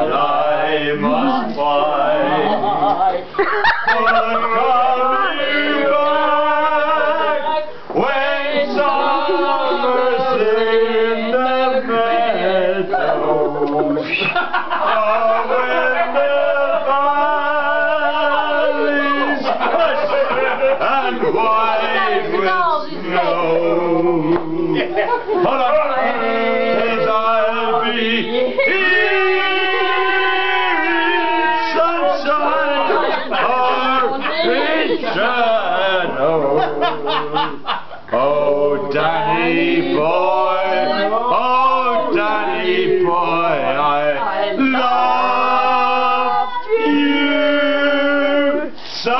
and I must fly. But coming back when summer's in the meadow. Oh, when the valleys and white with snow. Hold on. in shadow. Oh, Danny boy, oh, Danny boy, I love you so.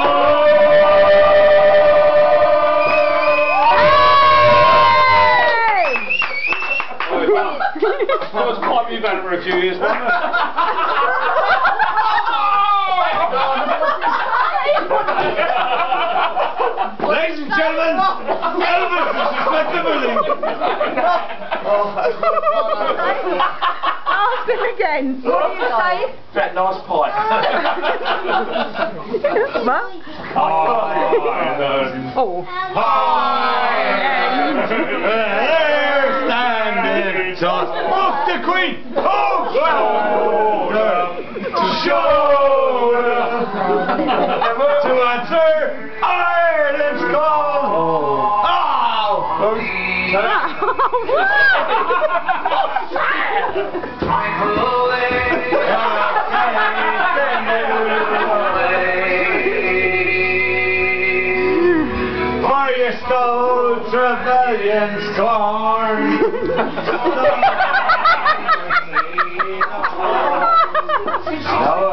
That was quite you band for a few years. Ask him again. What do you say? That nice pie. What? Oh, Oh. They're standing tall. Oh, the Queen! Oh, shoulder to shoulder to answer Ireland's For your stole Trevelyan's corn. Low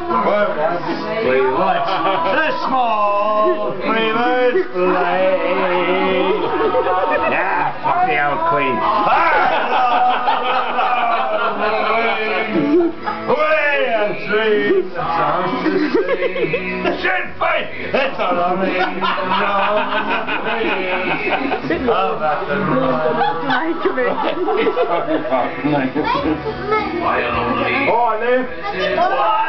We watch the small dreamers play. Nah, fuck the old queen. We have dreams and songs to sing. The Sinn Féin, it's a loving no the right. Make of it. Oh, I live. One Cheerios.